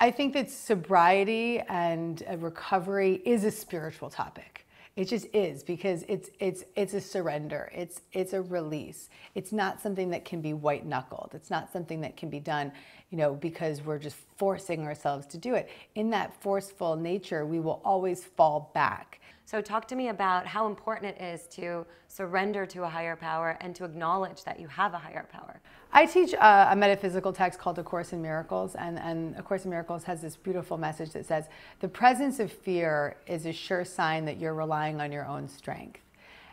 I think that sobriety and recovery is a spiritual topic. It just is because it's it's it's a surrender. It's it's a release. It's not something that can be white knuckled. It's not something that can be done, you know, because we're just forcing ourselves to do it. In that forceful nature, we will always fall back. So talk to me about how important it is to surrender to a higher power and to acknowledge that you have a higher power. I teach a, a metaphysical text called A Course in Miracles, and, and A Course in Miracles has this beautiful message that says, the presence of fear is a sure sign that you're relying on your own strength.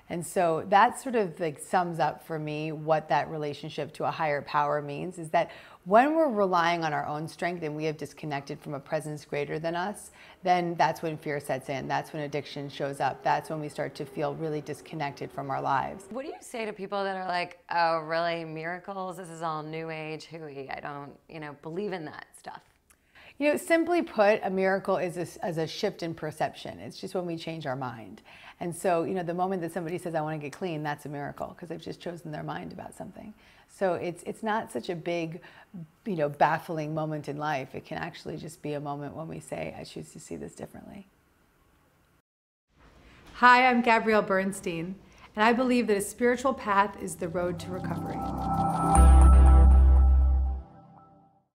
And so that sort of like sums up for me what that relationship to a higher power means is that when we're relying on our own strength and we have disconnected from a presence greater than us, then that's when fear sets in. That's when addiction shows up. That's when we start to feel really disconnected from our lives. What do you say to people that are like, oh, really, miracles? This is all new age hooey. I don't, you know, believe in that stuff. You know, simply put, a miracle is a, as a shift in perception. It's just when we change our mind. And so, you know, the moment that somebody says, I want to get clean, that's a miracle because they've just chosen their mind about something. So it's, it's not such a big, you know, baffling moment in life. It can actually just be a moment when we say, I choose to see this differently. Hi, I'm Gabrielle Bernstein, and I believe that a spiritual path is the road to recovery.